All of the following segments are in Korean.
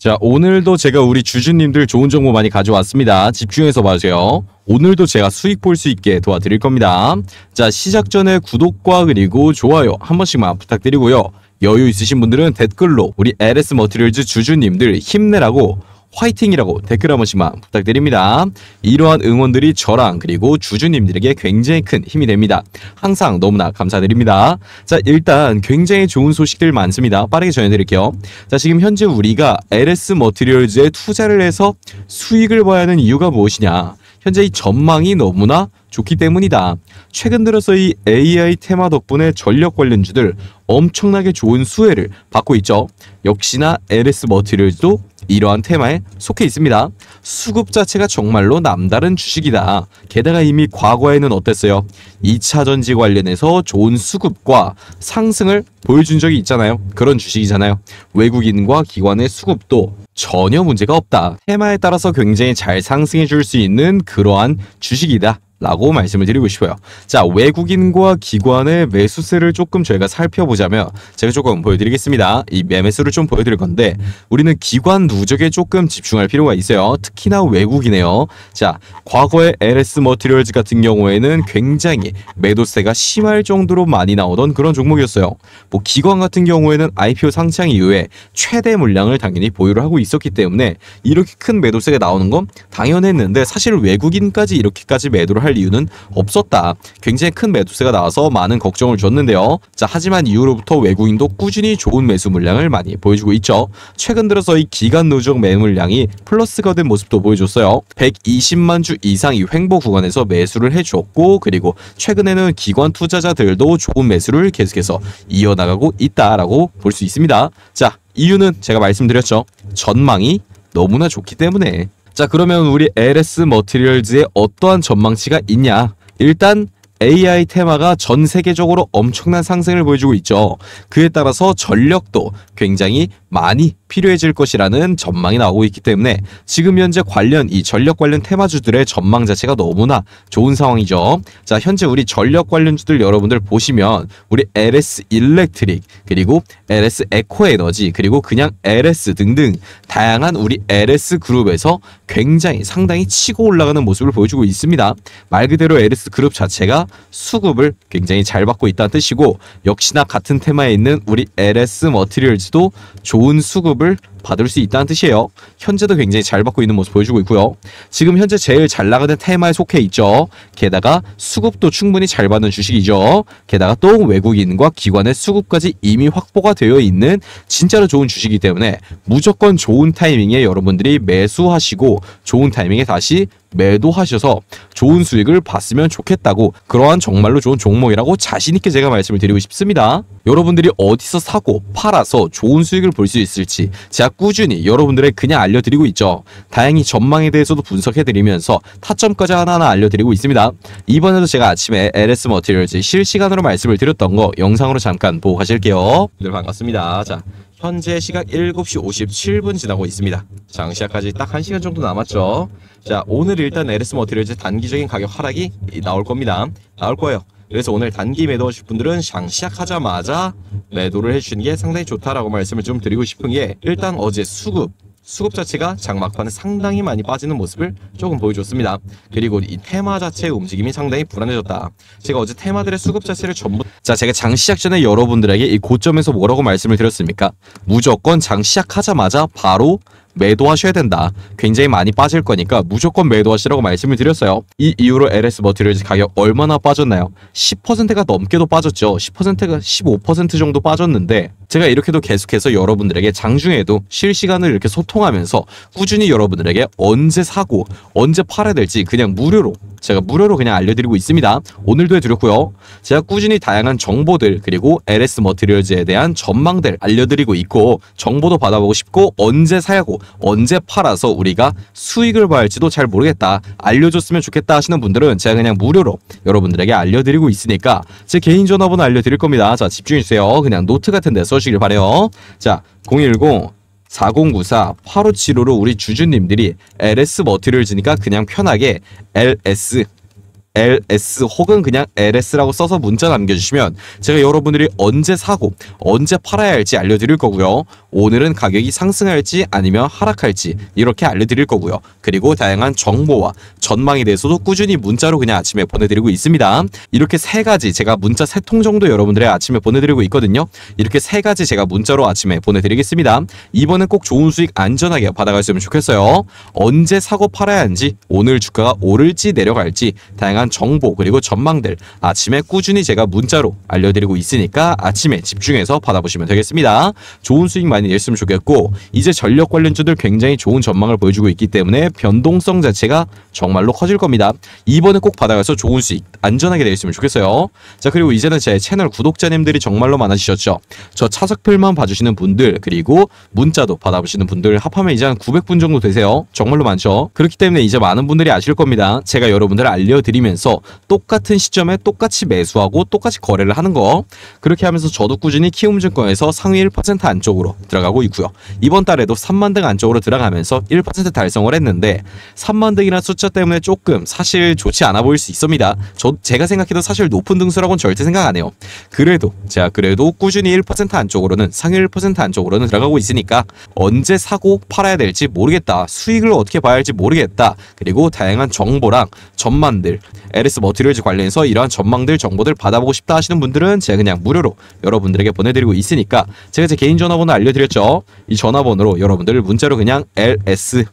자, 오늘도 제가 우리 주주님들 좋은 정보 많이 가져왔습니다. 집중해서 봐주세요. 오늘도 제가 수익 볼 수 있게 도와드릴 겁니다. 자, 시작 전에 구독과 그리고 좋아요 한 번씩만 부탁드리고요. 여유 있으신 분들은 댓글로 우리 LS 머티리얼즈 주주님들 힘내라고 화이팅이라고 댓글 한 번씩만 부탁드립니다. 이러한 응원들이 저랑 그리고 주주님들에게 굉장히 큰 힘이 됩니다. 항상 너무나 감사드립니다. 자, 일단 굉장히 좋은 소식들 많습니다. 빠르게 전해드릴게요. 자, 지금 현재 우리가 LS 머티리얼즈에 투자를 해서 수익을 봐야 하는 이유가 무엇이냐? 현재 이 전망이 너무나 좋기 때문이다. 최근 들어서 이 AI 테마 덕분에 전력 관련주들 엄청나게 좋은 수혜를 받고 있죠. 역시나 LS 머티리얼즈도 이러한 테마에 속해 있습니다. 수급 자체가 정말로 남다른 주식이다. 게다가 이미 과거에는 어땠어요? 2차 전지 관련해서 좋은 수급과 상승을 보여준 적이 있잖아요. 그런 주식이잖아요. 외국인과 기관의 수급도 전혀 문제가 없다. 테마에 따라서 굉장히 잘 상승해 줄 수 있는 그러한 주식이다. 라고 말씀을 드리고 싶어요. 자, 외국인과 기관의 매수세를 조금 저희가 살펴보자면 제가 조금 보여드리겠습니다. 이 매매수를 좀 보여드릴 건데 우리는 기관 누적에 조금 집중할 필요가 있어요. 특히나 외국이네요. 자, 과거의 LS 머티리얼즈 같은 경우에는 굉장히 매도세가 심할 정도로 많이 나오던 그런 종목이었어요. 뭐 기관 같은 경우에는 IPO 상장 이후에 최대 물량을 당연히 보유를 하고 있었기 때문에 이렇게 큰 매도세가 나오는 건 당연했는데 사실 외국인까지 이렇게까지 매도를 할할 이유는 없었다. 굉장히 큰 매도세가 나와서 많은 걱정을 줬는데요. 자, 하지만 이후로부터 외국인도 꾸준히 좋은 매수 물량을 많이 보여주고 있죠. 최근 들어서 이 기간 누적 매물량이 플러스가 된 모습도 보여줬어요. 120만 주 이상 이 횡보 구간에서 매수를 해줬고 그리고 최근에는 기관 투자자들도 좋은 매수를 계속해서 이어나가고 있다라고 볼 수 있습니다. 자, 이유는 제가 말씀드렸죠. 전망이 너무나 좋기 때문에 자 그러면 우리 LS 머티리얼즈에 어떠한 전망치가 있냐 일단 AI 테마가 전 세계적으로 엄청난 상승을 보여주고 있죠. 그에 따라서 전력도 굉장히 많이 필요해질 것이라는 전망이 나오고 있기 때문에 지금 현재 관련 이 전력 관련 테마주들의 전망 자체가 너무나 좋은 상황이죠. 자, 현재 우리 전력 관련주들 여러분들 보시면 우리 LS 일렉트릭 그리고 LS 에코 에너지 그리고 그냥 LS 등등 다양한 우리 LS 그룹에서 굉장히 상당히 치고 올라가는 모습을 보여주고 있습니다. 말 그대로 LS 그룹 자체가 수급을 굉장히 잘 받고 있다는 뜻이고 역시나 같은 테마에 있는 우리 LS 머티리얼즈도 좋은 수급을 받을 수 있다는 뜻이에요. 현재도 굉장히 잘 받고 있는 모습 보여주고 있고요. 지금 현재 제일 잘 나가는 테마에 속해 있죠. 게다가 수급도 충분히 잘 받는 주식이죠. 게다가 또 외국인과 기관의 수급까지 이미 확보가 되어 있는 진짜로 좋은 주식이기 때문에 무조건 좋은 타이밍에 여러분들이 매수하시고 좋은 타이밍에 다시 매도하셔서 좋은 수익을 봤으면 좋겠다고 그러한 정말로 좋은 종목이라고 자신있게 제가 말씀을 드리고 싶습니다. 여러분들이 어디서 사고 팔아서 좋은 수익을 볼 수 있을지 제가 꾸준히 여러분들의 그냥 알려드리고 있죠. 다행히 전망에 대해서도 분석해드리면서 타점까지 하나하나 알려드리고 있습니다. 이번에도 제가 아침에 LS 머티리얼즈 실시간으로 말씀을 드렸던 거 영상으로 잠깐 보고 가실게요. 네, 반갑습니다. 자, 현재 시각 7시 57분 지나고 있습니다. 장시야까지 딱 1시간 정도 남았죠. 자, 오늘 일단 LS 머티리얼즈 단기적인 가격 하락이 나올 겁니다. 나올 거예요. 그래서 오늘 단기 매도 하실 분들은 장 시작하자마자 매도를 해주시는 게 상당히 좋다라고 말씀을 좀 드리고 싶은 게 일단 어제 수급 수급 자체가 장막판에 상당히 많이 빠지는 모습을 조금 보여줬습니다. 그리고 이 테마 자체의 움직임이 상당히 불안해졌다. 제가 어제 테마들의 수급 자체를 전부 자 제가 장 시작 전에 여러분들에게 이 고점에서 뭐라고 말씀을 드렸습니까? 무조건 장 시작하자마자 바로 매도하셔야 된다. 굉장히 많이 빠질 거니까 무조건 매도하시라고 말씀을 드렸어요. 이 이후로 LS 머티리얼즈 가격 얼마나 빠졌나요? 10%가 넘게도 빠졌죠. 10%가 15% 정도 빠졌는데 제가 이렇게도 계속해서 여러분들에게 장중에도 실시간을 이렇게 소통하면서 꾸준히 여러분들에게 언제 사고 언제 팔아야 될지 그냥 무료로 제가 무료로 그냥 알려드리고 있습니다. 오늘도 해드렸고요. 제가 꾸준히 다양한 정보들 그리고 LS 머티리얼즈에 대한 전망들 알려드리고 있고 정보도 받아보고 싶고 언제 사야고 언제 팔아서 우리가 수익을 봐할지도 잘 모르겠다 알려줬으면 좋겠다 하시는 분들은 제가 그냥 무료로 여러분들에게 알려드리고 있으니까 제 개인 전화번호 알려드릴 겁니다. 자 집중해주세요. 그냥 노트 같은 데 써주시길 바래요. 자010 4094-8575로 우리 주주님들이 LS 머티를 지니까 그냥 편하게 LS LS 혹은 그냥 LS라고 써서 문자 남겨주시면 제가 여러분들이 언제 사고 언제 팔아야 할지 알려드릴 거고요. 오늘은 가격이 상승할지 아니면 하락할지 이렇게 알려드릴 거고요. 그리고 다양한 정보와 전망에 대해서도 꾸준히 문자로 그냥 아침에 보내드리고 있습니다. 이렇게 세 가지 제가 문자 세 통 정도 여러분들의 아침에 보내드리고 있거든요. 이렇게 세 가지 제가 문자로 아침에 보내드리겠습니다. 이번엔 꼭 좋은 수익 안전하게 받아갔으면 좋겠어요. 언제 사고 팔아야 하는지 오늘 주가가 오를지 내려갈지 다양한 정보 그리고 전망들 아침에 꾸준히 제가 문자로 알려드리고 있으니까 아침에 집중해서 받아보시면 되겠습니다. 좋은 수익 많이 냈으면 좋겠고 이제 전력 관련주들 굉장히 좋은 전망을 보여주고 있기 때문에 변동성 자체가 정말로 커질 겁니다. 이번에 꼭 받아가서 좋은 수익 안전하게 되었으면 좋겠어요. 자 그리고 이제는 제 채널 구독자님들이 정말로 많아지셨죠. 저 차석필만 봐주시는 분들 그리고 문자도 받아보시는 분들 합하면 이제 한 900분 정도 되세요. 정말로 많죠. 그렇기 때문에 이제 많은 분들이 아실 겁니다. 제가 여러분들 알려드리면 서 똑같은 시점에 똑같이 매수하고 똑같이 거래를 하는 거 그렇게 하면서 저도 꾸준히 키움증권에서 상위 1% 안쪽으로 들어가고 있고요. 이번 달에도 3만 등 안쪽으로 들어가면서 1% 달성을 했는데 3만 등이라는 숫자 때문에 조금 사실 좋지 않아 보일 수 있습니다. 저 제가 생각해도 사실 높은 등수라고는 절대 생각 안 해요. 그래도 제가 그래도 꾸준히 1% 안쪽으로는 상위 1% 안쪽으로는 들어가고 있으니까 언제 사고 팔아야 될지 모르겠다. 수익을 어떻게 봐야 할지 모르겠다. 그리고 다양한 정보랑 전망들 LS 머티리얼즈 관련해서 이러한 전망들 정보들 받아보고 싶다 하시는 분들은 제가 그냥 무료로 여러분들에게 보내드리고 있으니까 제가 제 개인 전화번호 알려드렸죠. 이 전화번호로 여러분들 문자로 그냥 LS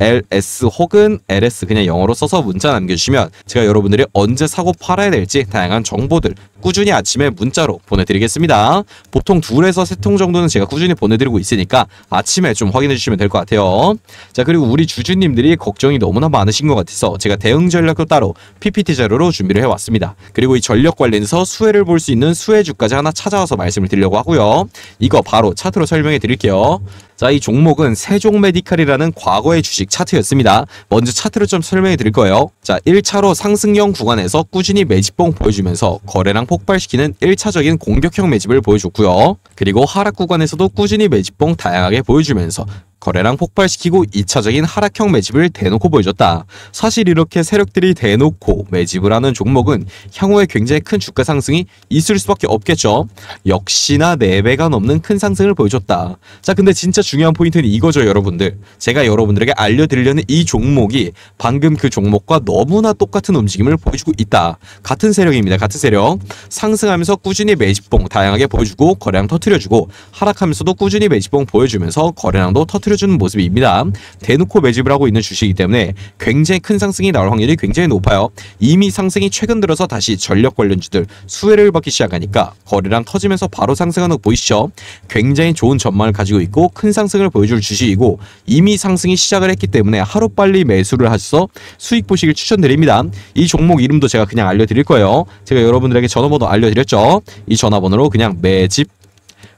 LS 혹은 LS 그냥 영어로 써서 문자 남겨주시면 제가 여러분들이 언제 사고 팔아야 될지 다양한 정보들 꾸준히 아침에 문자로 보내드리겠습니다. 보통 둘에서 세 통 정도는 제가 꾸준히 보내드리고 있으니까 아침에 좀 확인해 주시면 될 것 같아요. 자 그리고 우리 주주님들이 걱정이 너무나 많으신 것 같아서 제가 대응 전략도 따로 PPT 자료로 준비를 해왔습니다. 그리고 이 전력 관련해서 수혜를 볼 수 있는 수혜주까지 하나 찾아와서 말씀을 드리려고 하고요. 이거 바로 차트로 설명해 드릴게요. 자, 이 종목은 세종 메디칼이라는 과거의 주식 차트였습니다. 먼저 차트를 좀 설명해 드릴 거예요. 자, 1차로 상승형 구간에서 꾸준히 매집봉 보여주면서 거래량 폭발시키는 1차적인 공격형 매집을 보여줬고요. 그리고 하락 구간에서도 꾸준히 매집봉 다양하게 보여주면서 거래량 폭발시키고 2차적인 하락형 매집을 대놓고 보여줬다. 사실 이렇게 세력들이 대놓고 매집을 하는 종목은 향후에 굉장히 큰 주가 상승이 있을 수밖에 없겠죠. 역시나 4배가 넘는 큰 상승을 보여줬다. 자 근데 진짜 중요한 포인트는 이거죠 여러분들. 제가 여러분들에게 알려드리려는 이 종목이 방금 그 종목과 너무나 똑같은 움직임을 보여주고 있다. 같은 세력입니다. 같은 세력. 상승하면서 꾸준히 매집봉 다양하게 보여주고 거래량 터트려주고 하락하면서도 꾸준히 매집봉 보여주면서 거래량도 터트려 터트려주는 모습입니다. 대놓고 매집을 하고 있는 주식이기 때문에 굉장히 큰 상승이 나올 확률이 굉장히 높아요. 이미 상승이 최근 들어서 다시 전력 관련주들 수혜를 받기 시작하니까 거래량 터지면서 바로 상승하는 거 보이시죠? 굉장히 좋은 전망을 가지고 있고 큰 상승을 보여줄 주식이고 이미 상승이 시작을 했기 때문에 하루빨리 매수를 하셔서 수익 보시길 추천드립니다. 이 종목 이름도 제가 그냥 알려드릴 거예요. 제가 여러분들에게 전화번호 알려드렸죠. 이 전화번호로 그냥 매집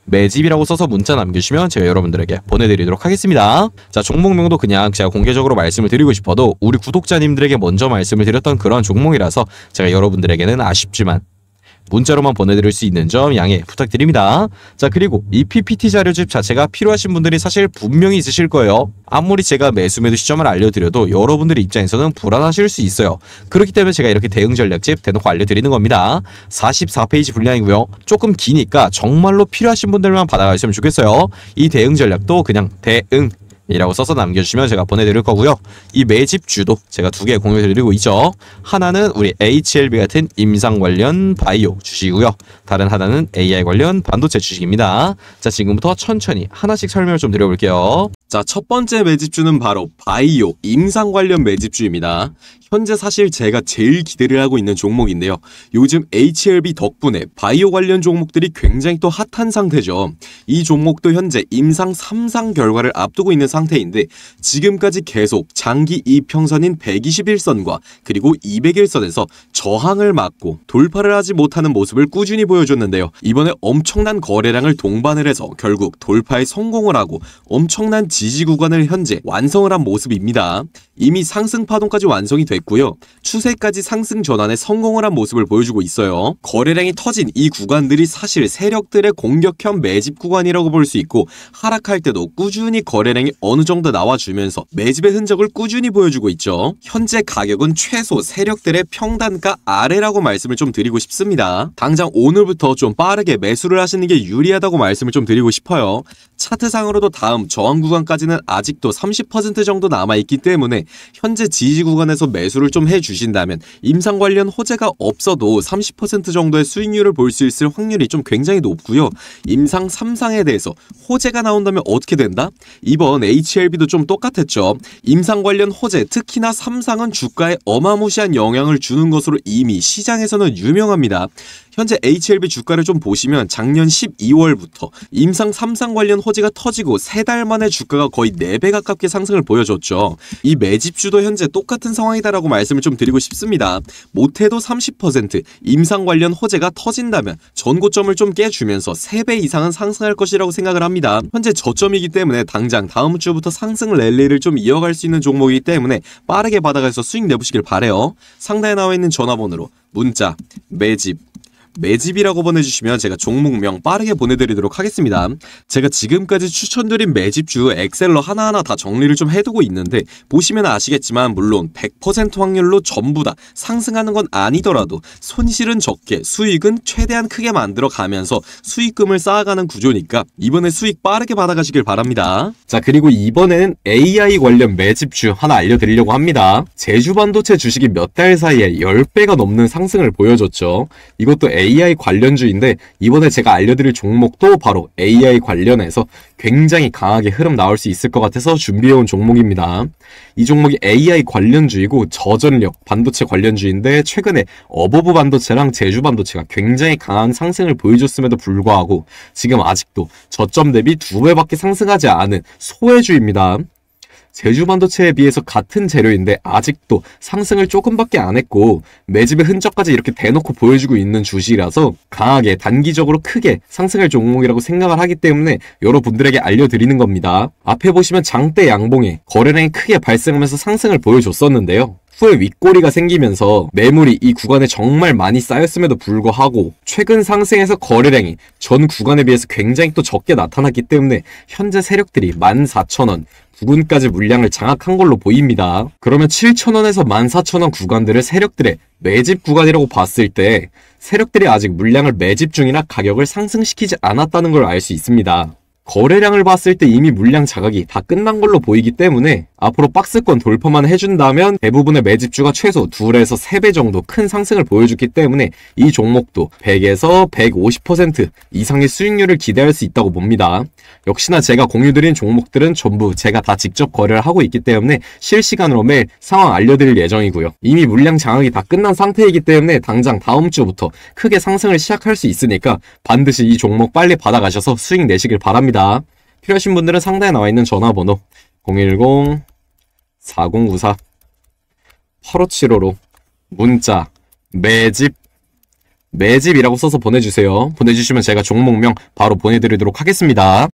매집이라고 써서 문자 남겨주시면 제가 여러분들에게 보내드리도록 하겠습니다. 자 종목명도 그냥 제가 공개적으로 말씀을 드리고 싶어도 우리 구독자님들에게 먼저 말씀을 드렸던 그런 종목이라서 제가 여러분들에게는 아쉽지만 문자로만 보내드릴 수 있는 점 양해 부탁드립니다. 자 그리고 이 PPT 자료집 자체가 필요하신 분들이 사실 분명히 있으실 거예요. 아무리 제가 매수 매도 시점을 알려드려도 여러분들 입장에서는 불안하실 수 있어요. 그렇기 때문에 제가 이렇게 대응 전략집 대놓고 알려드리는 겁니다. 44페이지 분량이고요. 조금 기니까 정말로 필요하신 분들만 받아가시면 좋겠어요. 이 대응 전략도 그냥 대응 이라고 써서 남겨주시면 제가 보내드릴 거고요. 이 매집 주도 제가 두 개 공유드리고 있죠. 하나는 우리 HLB 같은 임상 관련 바이오 주식이고요. 다른 하나는 AI 관련 반도체 주식입니다. 자 지금부터 천천히 하나씩 설명을 좀 드려볼게요. 자, 첫 번째 매집주는 바로 바이오, 임상 관련 매집주입니다. 현재 사실 제가 제일 기대를 하고 있는 종목인데요. 요즘 HLB 덕분에 바이오 관련 종목들이 굉장히 또 핫한 상태죠. 이 종목도 현재 임상 3상 결과를 앞두고 있는 상태인데 지금까지 계속 장기 이평선인 121선과 그리고 201선에서 저항을 맞고 돌파를 하지 못하는 모습을 꾸준히 보여줬는데요. 이번에 엄청난 거래량을 동반을 해서 결국 돌파에 성공을 하고 엄청난 지지 구간을 현재 완성을 한 모습입니다. 이미 상승 파동까지 완성이 만들어냈고요. 추세까지 상승 전환에 성공을 한 모습을 보여주고 있어요. 거래량이 터진 이 구간들이 사실 세력들의 공격형 매집 구간이라고 볼 수 있고 하락할 때도 꾸준히 거래량이 어느 정도 나와주면서 매집의 흔적을 꾸준히 보여주고 있죠. 현재 가격은 최소 세력들의 평단가 아래라고 말씀을 좀 드리고 싶습니다. 당장 오늘부터 좀 빠르게 매수를 하시는 게 유리하다고 말씀을 좀 드리고 싶어요. 차트상으로도 다음 저항 구간 까지는 아직도 30% 정도 남아있기 때문에 현재 지지 구간에서 매수를 좀 해주신다면 임상 관련 호재가 없어도 30% 정도의 수익률을 볼 수 있을 확률이 좀 굉장히 높고요. 임상 3상에 대해서 호재가 나온다면 어떻게 된다? 이번 HLB도 좀 똑같았죠. 임상 관련 호재, 특히나 3상은 주가에 어마무시한 영향을 주는 것으로 이미 시장에서는 유명합니다. 현재 HLB 주가를 좀 보시면 작년 12월부터 임상 3상 관련 호재가 터지고 3달 만에 주가가 거의 4배 가깝게 상승을 보여줬죠. 이 매집주도 현재 똑같은 상황이다라고 말씀을 좀 드리고 싶습니다. 못해도 30% 임상 관련 호재가 터진다면 전고점을 좀 깨주면서 3배 이상은 상승할 것이라고 생각을 합니다. 현재 저점이기 때문에 당장 다음 주부터 상승 랠리를 좀 이어갈 수 있는 종목이기 때문에 빠르게 받아가서 수익 내보시길 바래요. 상단에 나와 있는 전화번호로 문자, 매집, 매집이라고 보내주시면 제가 종목명 빠르게 보내드리도록 하겠습니다. 제가 지금까지 추천드린 매집주 엑셀러 하나하나 다 정리를 좀 해두고 있는데 보시면 아시겠지만 물론 100% 확률로 전부 다 상승하는 건 아니더라도 손실은 적게 수익은 최대한 크게 만들어 가면서 수익금을 쌓아가는 구조니까 이번에 수익 빠르게 받아가시길 바랍니다. 자 그리고 이번에는 AI 관련 매집주 하나 알려드리려고 합니다. 제주반도체 주식이 몇 달 사이에 10배가 넘는 상승을 보여줬죠. 이것도 AI 관련주인데 이번에 제가 알려드릴 종목도 바로 AI 관련해서 굉장히 강하게 흐름 나올 수 있을 것 같아서 준비해온 종목입니다. 이 종목이 AI 관련주이고 저전력 반도체 관련주인데 최근에 어보브 반도체랑 제주 반도체가 굉장히 강한 상승을 보여줬음에도 불구하고 지금 아직도 저점 대비 두 배밖에 상승하지 않은 소외주입니다. 제주 반도체에 비해서 같은 재료인데 아직도 상승을 조금밖에 안 했고 매집의 흔적까지 이렇게 대놓고 보여주고 있는 주식이라서 강하게 단기적으로 크게 상승할 종목이라고 생각을 하기 때문에 여러분들에게 알려드리는 겁니다. 앞에 보시면 장대 양봉에 거래량이 크게 발생하면서 상승을 보여줬었는데요. 후에 윗꼬리가 생기면서 매물이 이 구간에 정말 많이 쌓였음에도 불구하고 최근 상승에서 거래량이 전 구간에 비해서 굉장히 또 적게 나타났기 때문에 현재 세력들이 14,000원, 부근까지 물량을 장악한 걸로 보입니다. 그러면 7,000원에서 14,000원 구간들을 세력들의 매집 구간이라고 봤을 때 세력들이 아직 물량을 매집 중이나 가격을 상승시키지 않았다는 걸 알 수 있습니다. 거래량을 봤을 때 이미 물량 자각이 다 끝난 걸로 보이기 때문에 앞으로 박스권 돌파만 해준다면 대부분의 매집주가 최소 2에서 3배 정도 큰 상승을 보여주기 때문에 이 종목도 100에서 150% 이상의 수익률을 기대할 수 있다고 봅니다. 역시나 제가 공유드린 종목들은 전부 제가 다 직접 거래를 하고 있기 때문에 실시간으로 매일 상황 알려드릴 예정이고요. 이미 물량 장악이 다 끝난 상태이기 때문에 당장 다음 주부터 크게 상승을 시작할 수 있으니까 반드시 이 종목 빨리 받아가셔서 수익 내시길 바랍니다. 필요하신 분들은 상단에 나와 있는 전화번호 010-4094-8575로 문자 매집 매집이라고 써서 보내주세요. 보내주시면 제가 종목명 바로 보내드리도록 하겠습니다.